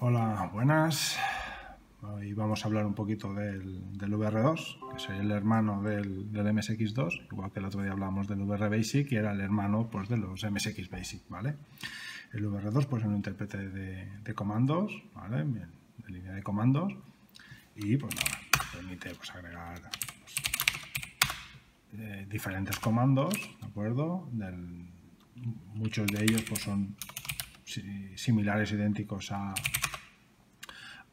Hola, buenas. Hoy vamos a hablar un poquito del, VR2, que es el hermano del, MSX2, igual que el otro día hablamos del VR Basic y era el hermano pues, de los MSX Basic, ¿vale? El VR2 pues, es un intérprete de, comandos, ¿vale? De línea de comandos y pues nada, permite pues, agregar pues, eh, diferentes comandos, ¿de acuerdo? muchos de ellos pues, son similares, idénticos a,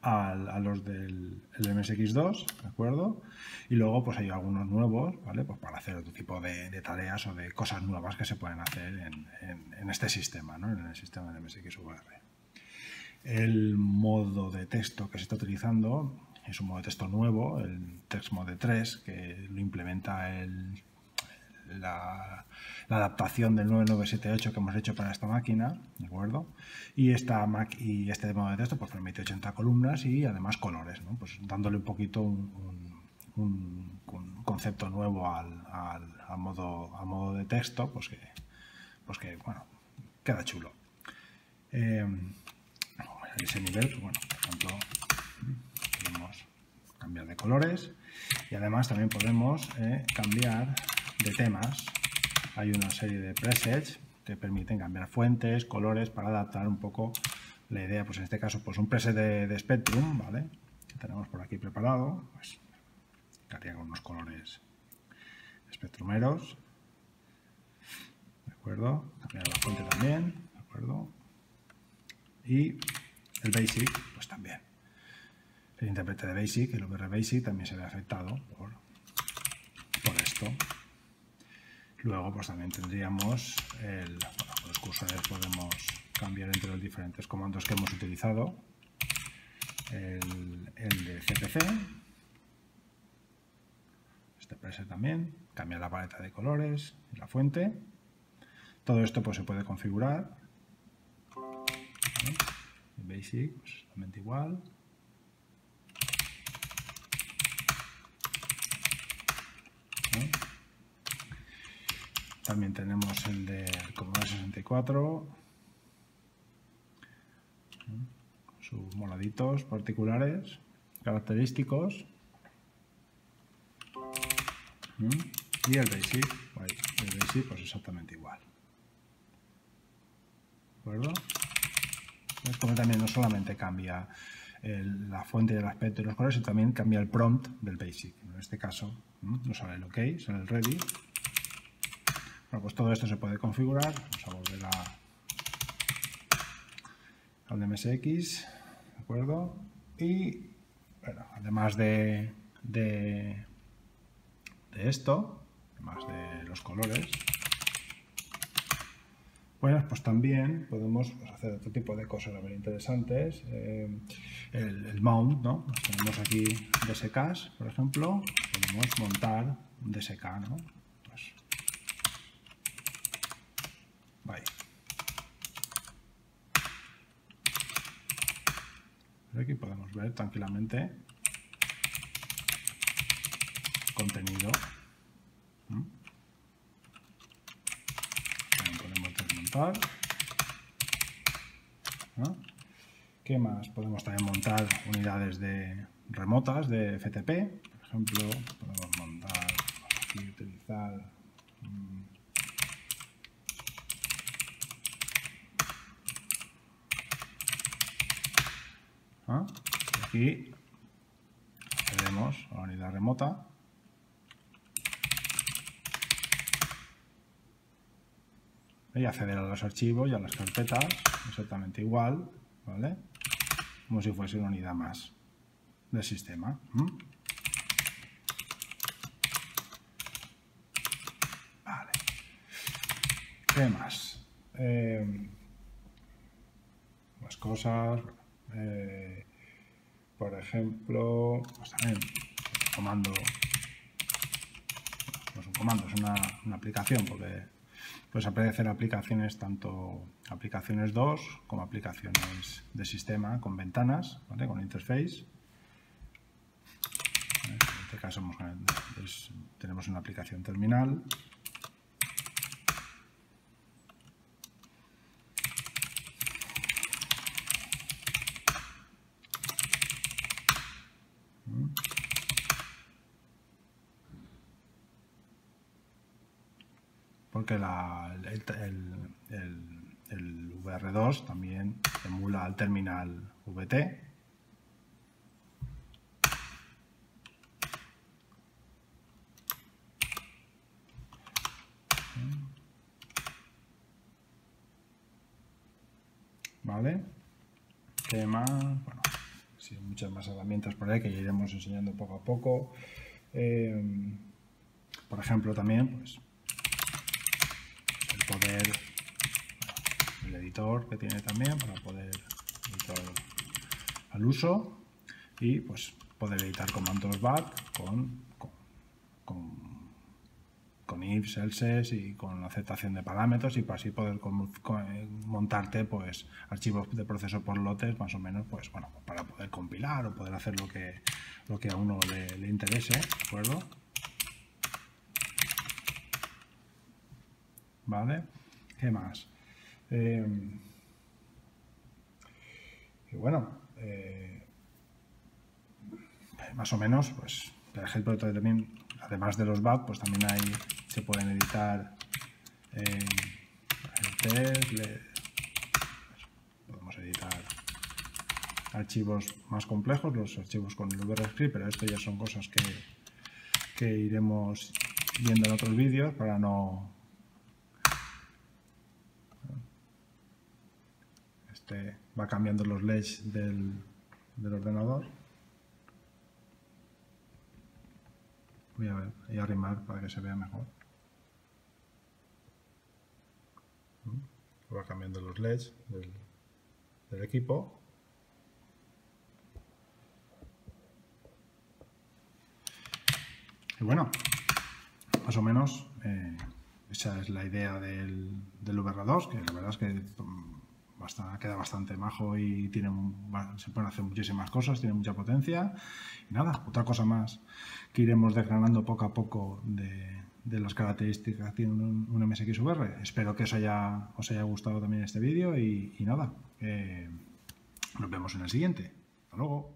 a, los del MSX2, ¿de acuerdo? Y luego pues hay algunos nuevos, ¿vale? Pues para hacer otro tipo de, tareas o de cosas nuevas que se pueden hacer en, este sistema, ¿no? En el sistema del MSXVR. El modo de texto que se está utilizando es un modo de texto nuevo, el TextMode 3, que lo implementa el la, adaptación del 9978 que hemos hecho para esta máquina, ¿de acuerdo? Y, esta y este modo de texto pues, permite 80 columnas y además colores. Pues dándole un poquito un, concepto nuevo al, modo, modo de texto, pues que, pues que bueno, queda chulo. Eh, ese nivel, pues bueno, por ejemplo, podemos cambiar de colores y además también podemos eh, cambiar de temas hay una serie de presets que permiten cambiar fuentes, colores para adaptar un poco la idea, pues en este caso pues un preset de, Spectrum, ¿vale? Que tenemos por aquí preparado, pues haría con unos colores espectrumeros, ¿de acuerdo? Cambiar la fuente también, ¿de acuerdo? Y el Basic, pues también. El intérprete de Basic, el VR Basic, también se ve afectado por, por esto. Luego pues también tendríamos el, los cursores podemos cambiar entre los diferentes comandos que hemos utilizado. El, de CPC, este preset también, cambiar la paleta de colores la fuente. Todo esto pues se puede configurar. Basic, pues, igual. También tenemos el de Commodore 64. Sus moladitos particulares, característicos. Y el Basic, el Basic pues exactamente igual. ¿De acuerdo? Es como también no solamente cambia la fuente del aspecto y los colores, sino también cambia el prompt del Basic. En este caso, no sale el OK, sale el Ready pues todo esto se puede configurar. Vamos a volver a, al MSX, ¿de acuerdo? Y, bueno, además de, de, esto, además de los colores, bueno, pues también podemos pues, hacer otro tipo de cosas muy interesantes. Eh, el, mount, ¿no? tenemos aquí DSKs, por ejemplo, podemos montar un DSK, ¿no? Aquí podemos ver tranquilamente contenido. También podemos desmontar. ¿Qué más? Podemos también montar unidades de remotas de FTP. Por ejemplo, podemos montar, aquí utilizar Aquí accedemos a la unidad remota. Y acceder a los archivos y a las carpetas exactamente igual, ¿vale? Como si fuese una unidad más del sistema. Vale. ¿Qué más? Eh, más cosas. Eh, por ejemplo, pues también comando, no es un comando, es una, aplicación, porque pues hacer aplicaciones tanto aplicaciones 2 como aplicaciones de sistema con ventanas, con interface. En este caso tenemos una aplicación terminal porque la, el, el, VR2 también emula al terminal VT. ¿Vale? ¿Qué más? Bueno, sí, muchas más herramientas por ahí que iremos enseñando poco a poco. Eh, por ejemplo, también, pues, poder, el editor que tiene también para poder editar al uso y pues poder editar comandos back con, con, con, ifs, elses y con aceptación de parámetros y para así poder montarte pues archivos de proceso por lotes más o menos pues bueno para poder compilar o poder hacer lo que lo que a uno le, le interese, ¿de acuerdo? ¿Vale? ¿Qué más? Eh, y bueno, eh, más o menos, pues, por ejemplo, también, además de los BAC, pues también hay, se pueden editar eh, podemos editar archivos más complejos, los archivos con el VRScript, pero esto ya son cosas que, que iremos viendo en otros vídeos para no Este, va cambiando los LEDs del, ordenador. Voy a ver, y arrimar para que se vea mejor. ¿Mm? Va cambiando los LEDs del, del equipo. Y bueno, más o menos eh, esa es la idea del, del VR2, que la verdad es que queda bastante majo y tiene se pueden hacer muchísimas cosas, tiene mucha potencia. Y nada, otra cosa más que iremos desgranando poco a poco de, las características que tiene un, un, MSX VR. Espero que os haya, os haya gustado también este vídeo y, nada, nos vemos en el siguiente. Hasta luego.